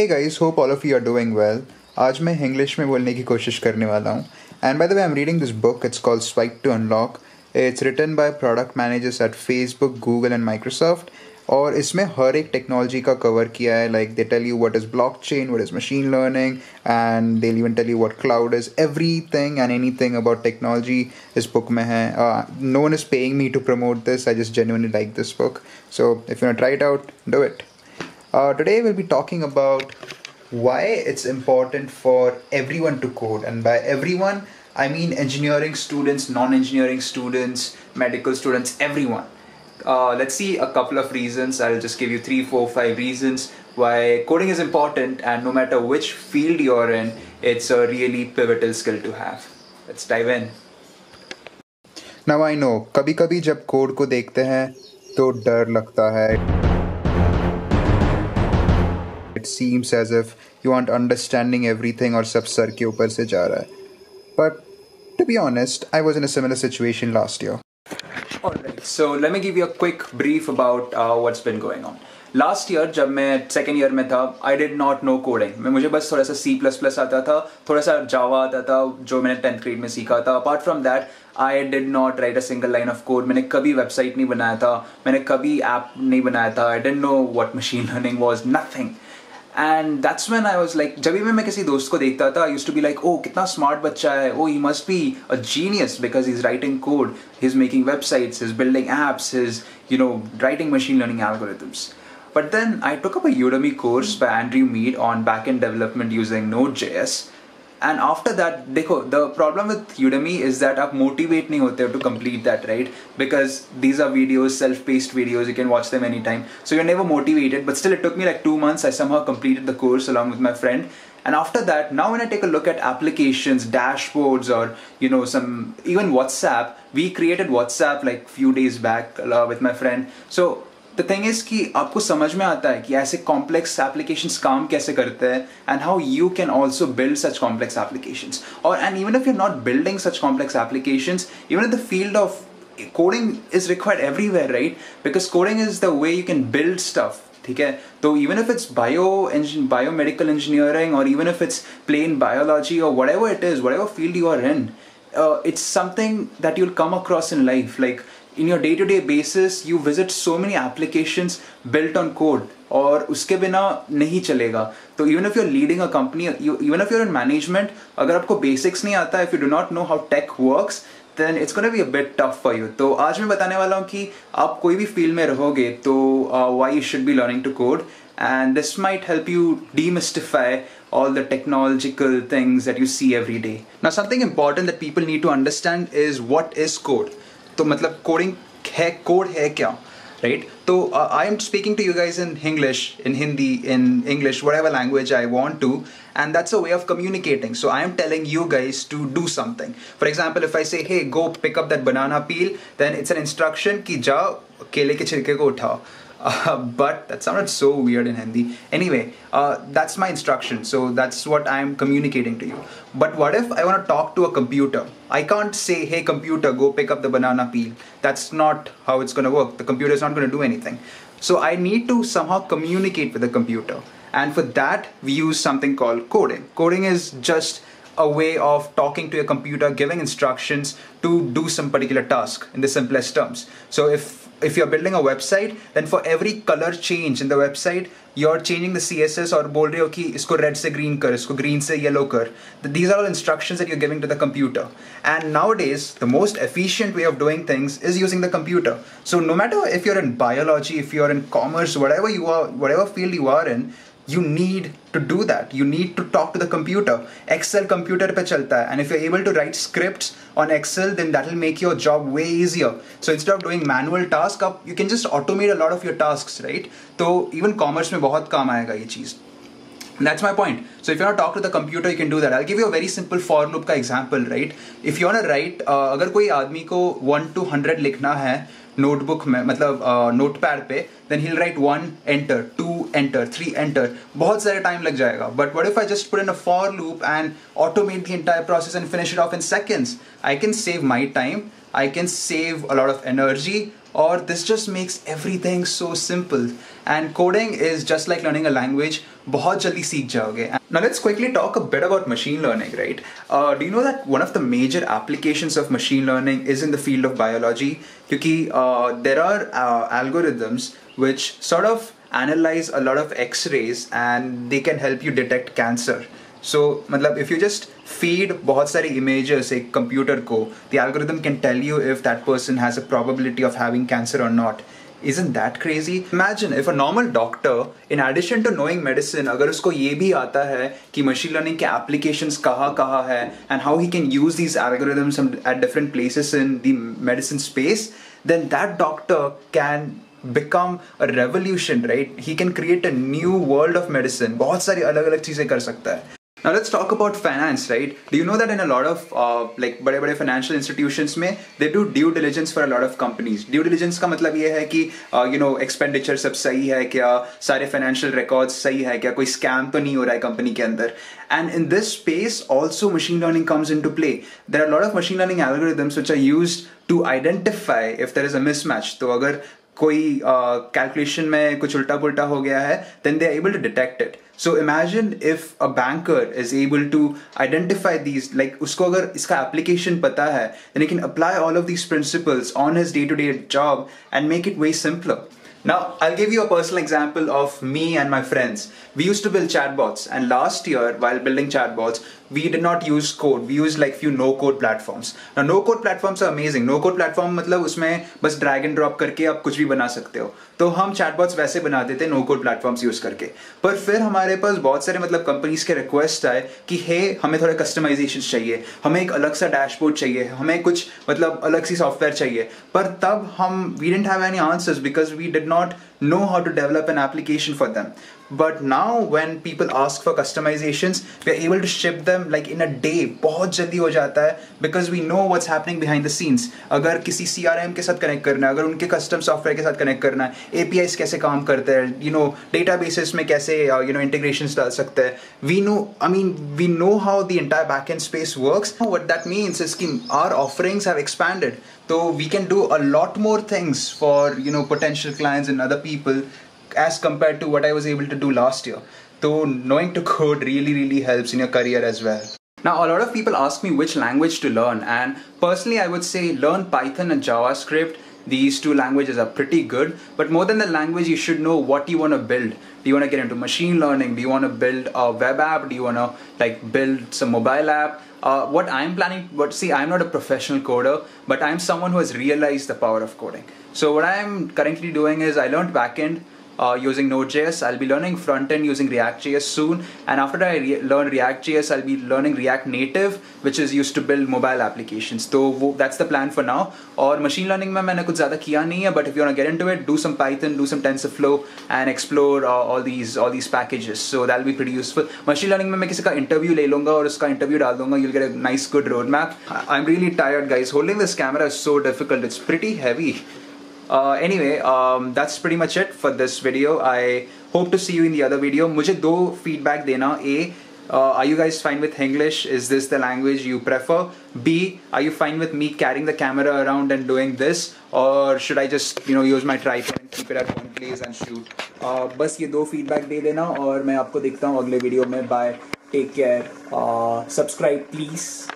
Hey guys, hope all of you are doing well आज मैं English में बोलने की कोशिश करने वाला हूँ। And by the way I am reading this book it's called swipe to unlock it's written by product managers at Facebook Google and Microsoft और इसमें हर एक टेक्नोलॉजी का कवर किया है। Like they tell you what is blockchain what is machine learning and they even tell you what cloud is everything and anything about technology इस book में है। No one is paying me to promote this I just genuinely like this book so if you try it out do it today will be talking about why it's important for everyone to code and by everyone i mean engineering students non-engineering students medical students everyone uh, let's see a couple of reasons i'll just give you three four five reasons why coding is important and no matter which field you're in it's a really pivotal skill to have let's dive in now i know kabhi kabhi jab code ko dekhte hain to dar lagta hai it seems as if you aren't understanding everything or sab sar ke upar se ja raha hai but to be honest i was in a similar situation last year alright so let me give you a quick brief about uh, what's been going on last year जब मैं second year में था I did not know coding मैं मुझे बस थोड़ा सा C plus plus आता था थोड़ा सा जावा आता था जो मैंने टेंथ ग्रेड में सीखा था apart from that I did not write a single line of code मैंने कभी वेबसाइट नहीं बनाया था मैंने कभी ऐप नहीं बनाया था I didn't know what machine learning was nothing and that's when I was like जब भी मैं किसी दोस्त को देखता था I used to be like oh कितना स्मार्ट बच्चा है oh he must be a genius because he is writing code he is making websites is building apps is you know writing machine learning algorithms but then I took up a Udemy course by Andrew Mead on backend development using Node.js and after that dekho the problem with udemy is that आप motivate नहीं होते to complete that right because these are videos self-paced videos you can watch them anytime so you're never motivated but still it took me like two months I somehow completed the course along with my friend and after that now when I take a look at applications dashboards or you know some even WhatsApp we created WhatsApp like few days back uh, with my friend so the thing is कि आपको समझ में आता है कि ऐसे complex applications काम कैसे करते हैं and how you can also build such complex applications और and even if you not building such complex applications even in the field of coding is required everywhere right because coding is the way you can build stuff ठीक है? तो even if it's bio biomedical engineering और even if it's plain biology और whatever it is whatever field you are in it's something that you'll come across in life like in your day to day basis you visit so many applications built on code और उसके बिना नहीं चलेगा। तो even if you are leading a company even if you are management अगर आपको basics नहीं आता if you do not know how tech works then it's can be a bit tough for you तो आज मैं बताने वाला हूँ कि आप कोई भी फ़ील्ड में रहोगे तो why you should be learning to code and this might help you demystify all the technological things that you see every day ना something important that people need to understand is what is code तो मतलब coding है code है क्या? Right तो I am speaking to you guys in English in Hindi in English whatever language I want to and that's a way of communicating so I am telling you guys to do something for example if I say go pick up that banana peel then it's an instruction कि जाओ, केले के छिलके को उठाओ। Uh, but that sounded so weird in Hindi. Anyway, uh, that's my instruction. So that's what I'm communicating to you. But what if I want to talk to a computer? I can't say, hey, computer, go pick up the banana peel. That's not how it's going to work. The computer is not going to do anything. So I need to somehow communicate with the computer. And for that, we use something called coding. Coding is just a way of talking to a computer, giving instructions to do some particular task in the simplest terms. So if if you're building a website, then for every color change in the website, you're changing the CSS or बोल रहे हो कि इसको red से green कर, इसको green से yellow कर. These are all instructions that you're giving to the computer. And nowadays, the most efficient way of doing things is using the computer. So no matter if you're in biology, if you're in commerce, whatever you are, whatever field you are in, you need to do that you need to talk to the computer excel computer pe chalta hai and if you're able to write scripts on excel then that will make your job way easier so instead of doing manual task up you can just automate a lot of your tasks right so even commerce mein bahut kaam aayega ye cheez that's my point. So if you want to talk to the computer, you can do that. I'll give you a very simple for loop का example, right? If you want to write, uh, अगर कोई आदमी को one to hundred लिखना है notebook में मतलब note pad पे then he'll write one enter two enter three enter बहुत सारे टाइम लग जाएगा. But what if I just put in a for loop and automate the entire process and finish it off in seconds I can save my time I can save a lot of energy. or this just makes everything so simple and coding is just like learning a language बहुत जल्दी सीख जाओगे now let's quickly talk a bit about machine learning right uh, do you know that one of the major applications of machine learning is in the field of biology क्योंकि uh, there are uh, algorithms which sort of analyze a lot of x-rays and they can help you detect cancer सो मतलब if you just feed बहुत सारी images एक computer को the algorithm can tell you if that person has a probability of having cancer और not is in that crazy imagine if a normal doctor in addition to knowing medicine अगर उसको ये भी आता है कि मशीन लर्निंग के application कहाँ कहाँ है and how he can use these algorithms at different places in the medicine space then that doctor can become a revolution right he can create a new world of medicine बहुत सारी अलग अलग चीज़ें कर सकता है। Now let's talk about finance, right? Do you know that in a lot of uh, like बड़े बड़े financial institutions में they do due diligence for a lot of companies. Due diligence का मतलब ये है कि uh, you know expenditure सब सही है क्या सारे financial records सही है क्या कोई scam तो नहीं हो रहा है company के अंदर. And in this space also machine learning comes into play. There are a lot of machine learning algorithms which are used to identify if there is a mismatch. तो कोई कैलकुलेशन uh, में कुछ उल्टा पुल्टा हो गया है then they are able to detect it so imagine if a banker is able to identify these like उसको अगर इसका एप्लीकेशन पता है then you can apply all of these principles on his day to day job and make it very simpler Now, I'll give you a personal example of me and my friends. We used to build chatbots, and last year, while building chatbots, we did not use code. We used like few no-code platforms. Now, no-code platforms are amazing. No-code platform मतलब उसमें बस drag and drop करके आप कुछ भी बना सकते हो. तो हम चैटबॉट्स वैसे बनाते थे नो कोड प्लेटफॉर्म्स यूज़ करके पर फिर हमारे पास बहुत सारे मतलब कंपनीज़ के रिक्वेस्ट आए कि हे हमें थोड़े कस्टमाइजेशन चाहिए हमें एक अलग सा डैशबोर्ड चाहिए हमें कुछ मतलब अलग सी सॉफ्टवेयर चाहिए पर तब हम we didn't have any answers because we did not know how to develop an application for them but now when people ask for customizations we're able to ship problem like in a day बहुत जल्दी हो जाता है because we know what's happening behind the scenes अगर किसी सी के साथ connect करना है, अगर उनके कस्टम सॉफ्टवेयर के साथ कनेक्ट करना है ए कैसे काम करते हैं यू नो डेटा में कैसे यू नो इंटीग्रेशन डाल सकते हैं. We know I mean we know how the entire back end space works what that means is कि आर ऑफरिंग्स हैव एक्सपैंडेड तो we can do a lot more things for you know potential clients and other people as compared to what I was able to do last year. So knowing to code really, really helps in your career as well. Now, a lot of people ask me which language to learn, and personally, I would say learn Python and JavaScript. These two languages are pretty good, but more than the language, you should know what you want to build. Do you want to get into machine learning? Do you want to build a web app? Do you want to like build some mobile app? Uh, what I'm planning, but see, I'm not a professional coder, but I'm someone who has realized the power of coding. So what I'm currently doing is I learned backend uh, using Node.js. I'll be learning front end using React.js soon. And after I re learn React.js, I'll be learning React Native, which is used to build mobile applications. So that's the plan for now. Or machine learning में मैंने कुछ ज़्यादा किया नहीं है, but if you want to get into it, do some Python, do some TensorFlow, and explore uh, all these all these packages. So that'll be pretty useful. Machine learning में मैं किसी का interview ले लूँगा और उसका interview डाल दूँगा. You'll get a nice good roadmap. I'm really tired, guys. Holding this camera is so difficult. It's pretty heavy. Uh, anyway, um, that's pretty much it for this video. I hope to see you in the other video. मुझे दो feedback देना. A, uh, are you guys fine with English? Is this the language you prefer? B, are you fine with me carrying the camera around and doing this? Or should I just, you know, use my tripod and keep it at one place and shoot? Uh, बस ये दो feedback दे देना और मैं आपको देखता हूँ अगले वीडियो में. Bye. Take care. Uh, subscribe please.